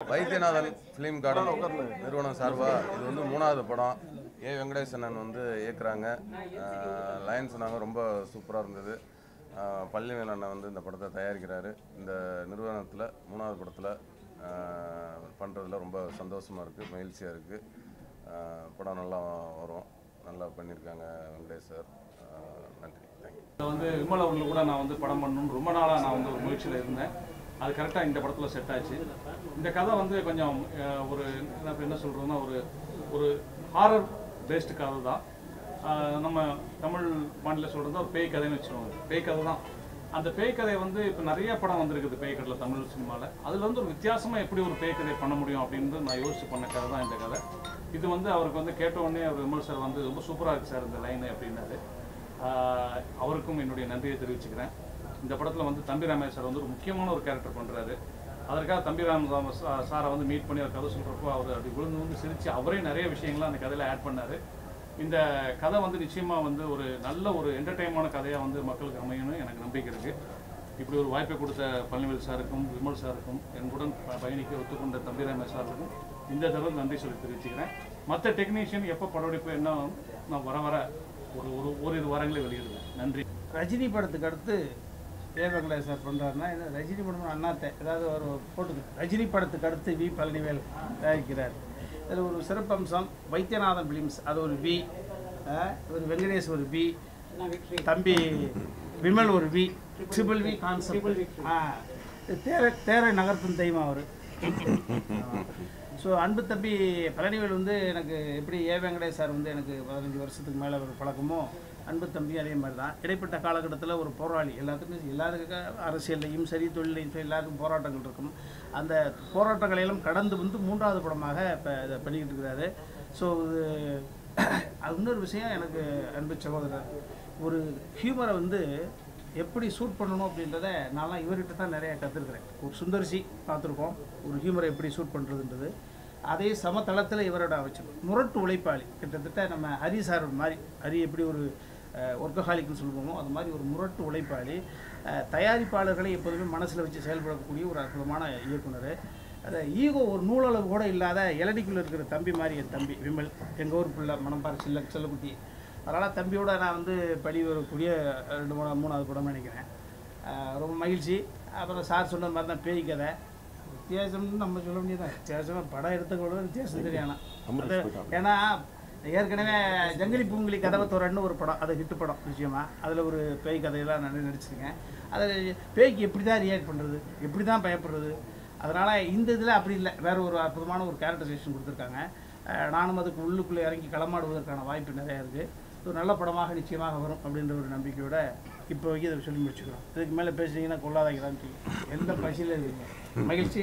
Vaidyanathan film garden நிறுவனம் சார்பாக இது வந்து மூணாவது படம். ஏ. வெங்கடேசனன் வந்து இயக்குறாங்க. அஹ் லயன்ஸ் நாங்கள் ரொம்ப சூப்பராக இருந்தது. பள்ளிவேல் அண்ணன் வந்து இந்த படத்தை தயாரிக்கிறாரு. இந்த நிறுவனத்தில் மூணாவது படத்தில் பண்ணுறதுல ரொம்ப சந்தோஷமாக இருக்குது மகிழ்ச்சியாக இருக்குது படம் நல்லா வரும். நல்லா பண்ணியிருக்காங்க வெங்கடேஷ் சார். நன்றி. தேங்க்யூ வந்து விமல் அவர்கள் கூட நான் வந்து படம் பண்ணணும்னு ரொம்ப நாளாக நான் வந்து ஒரு முயற்சியில் இருந்தேன். அது கரெக்டாக இந்த படத்தில் செட் ஆச்சு. இந்த கதை வந்து கொஞ்சம் ஒரு என்ன என்ன சொல்கிறதுனா ஒரு ஒரு ஹாரர் பேஸ்டு கதை தான். நம்ம தமிழ் மாநில சொல்கிறது ஒரு பேய் கதைன்னு வச்சுக்கோங்க. பேய் கதை தான். அந்த பேய் கதை வந்து இப்போ நிறைய படம் வந்திருக்குது பேய் கதையில் தமிழ் சினிமாவில் அதில் வந்து ஒரு வித்தியாசமாக எப்படி ஒரு பேய் கதை பண்ண முடியும் அப்படின்னு நான் யோசிச்சு பண்ண கதை தான் இந்த கதை. இது வந்து அவருக்கு வந்து கேட்டவுடனே அவர் விமல் சார் வந்து ரொம்ப சூப்பராக இருக்கு சார் இந்த லைனு அப்படின்னாரு. அவருக்கும் என்னுடைய நன்றியை தெரிவிச்சுக்கிறேன். இந்த படத்தில் வந்து தம்பி ராமையா சார் வந்து ஒரு முக்கியமான ஒரு கேரக்டர் பண்ணுறாரு அதற்காக தம்பி ராம சாரை வந்து மீட் பண்ணி அவர் கதை சொல்கிறப்போ அவர் அப்படி விழுந்து வந்து சிரித்து அவரே நிறைய விஷயங்களை அந்த கதையில் ஆட் பண்ணார். இந்த கதை வந்து நிச்சயமாக வந்து ஒரு நல்ல ஒரு என்டர்டைன்மான கதையாக வந்து மக்களுக்கு அமையணும்னு எனக்கு நம்பிக்கை இருக்குது இப்படி ஒரு வாய்ப்பை கொடுத்த பழனிவேல் சாருக்கும் விமல் சாருக்கும் என்னுடன் ப- பயணிக்க ஒத்துக்கொண்ட தம்பி ராமேஷ் சாருக்கும் இந்த தடவை நன்றி சொல்லி தெரிவிச்சுக்கிறேன். மற்ற டெக்னீஷியன் எப்போ படப்பிடிப்பு என்ன நான் வர வர ஒரு ஒரு ஓரிரு வாரங்களே வெளியிடுவேன். நன்றி. ரஜினி படத்துக்கு அடுத்து ஏ வெங்கடேஷ் சார் பண்ணுறாருன்னா இது ரஜினி படம் அண்ணாத்தை. ஏதாவது ஒரு போட்டு ரஜினி படத்துக்கு அடுத்து வி பழனிவேல் தயாரிக்கிறார். இதில் ஒரு சிறப்பம்சம் வைத்தியநாதன் ஃபிலிம்ஸ் அது ஒரு வி ஒரு வெங்கடேஷ் ஒரு வி தம்பி விமல் ஒரு வி ட்ரிபிள் வி கான்செப்ட் ஆ தேரை தேரை நகர்த்தும் தெய்வம் அவர். ஸோ அன்பு தம்பி பழனிவேல் வந்து எனக்கு எப்படி ஏ வெங்கடேஷ் சார் வந்து எனக்கு பதினஞ்சு வருஷத்துக்கு மேலே ஒரு பழக்கமோ அன்பு தம்பி அதே மாதிரி தான் இடைப்பட்ட காலகட்டத்தில் ஒரு போராளி எல்லாத்துக்கும் எல்லாருக்கும் அரசியல்லையும் சரி தொழிலையும் சரி எல்லாருக்கும் போராட்டங்கள் இருக்கும். அந்த போராட்டங்களையெல்லாம் கடந்து வந்து மூன்றாவது படமாக இப்போ இதை பண்ணிக்கிட்டு இருக்கிறாரு ஸோ இது அது இன்னொரு விஷயம் எனக்கு அன்பு சகோதரர் ஒரு ஹியூமரை வந்து எப்படி ஷூட் பண்ணணும் அப்படின்றத நான்லாம் இவர்கிட்ட தான் நிறைய கற்றுருக்குறேன் ஒரு சுந்தரிசி பார்த்துருக்கோம் ஒரு ஹியூமரை எப்படி ஷூட் பண்ணுறதுன்றது அதே சமதளத்தில் இவரோட வச்சு முரட்டு உழைப்பாளி. கிட்டத்தட்ட நம்ம ஹரி சார் மாதிரி ஹரி எப்படி ஒரு ஒர்க்கஹாலிக்னு சொல்லுவோமோ அது மாதிரி ஒரு முரட்டு உழைப்பாளி தயாரிப்பாளர்களை எப்போதுமே மனசில் வச்சு செயல்படக்கூடிய ஒரு அற்புதமான இயக்குனர். அது ஈகோ ஒரு நூலளவு கூட இல்லாத இளடிக்குள்ளே இருக்கிற தம்பி மாதிரி என் தம்பி விமல் எங்கள் ஊர் பிள்ளை மணம்பாறை சில்ல செல்லக்குட்டி. அதனால் தம்பியோட நான் வந்து படி வரக்கூடிய ரெண்டு மூணு மூணாவது படம் நினைக்கிறேன். ரொம்ப மகிழ்ச்சி. அப்புறம் சார் சொன்ன மாதிரி தான் பேய் கதை. வித்தியாசம்னு நம்ம சொல்ல முடியாது வித்தியாசமாக படம் எடுத்துக்கூட வித்தியாசம் தெரியும் அது ஏன்னா ஏற்கனவே ஜங்கிலி பூங்கிலி கதவை தோறன்னு ஒரு படம் அது ஹிட் படம் நிச்சயமா அதில் ஒரு பேய் கதையெல்லாம் நான் நடிச்சிருக்கேன். அது பேய்க்கு எப்படி தான் ரியாக்ட் பண்ணுறது எப்படி தான் பயப்படுறது? அதனால் இந்த இதில் அப்படி இல்லை. வேறு ஒரு அற்புதமான ஒரு கேரக்டரைசேஷன் கொடுத்துருக்காங்க. நானும் அதுக்கு உள்ளுக்குள்ளே இறங்கி களமாடுவதற்கான வாய்ப்பு நிறையா இருக்குது ஒரு நல்ல படமாக நிச்சயமாக வரும் அப்படின்ற ஒரு நம்பிக்கையோட இப்போதைக்கு இதை சொல்லி முடிச்சுக்கிறோம். இதுக்கு மேலே பேசுனீங்கன்னா கொள்ளாதீங்களான்னு எந்த பசியில் இருக்கீங்க? மகிழ்ச்சி.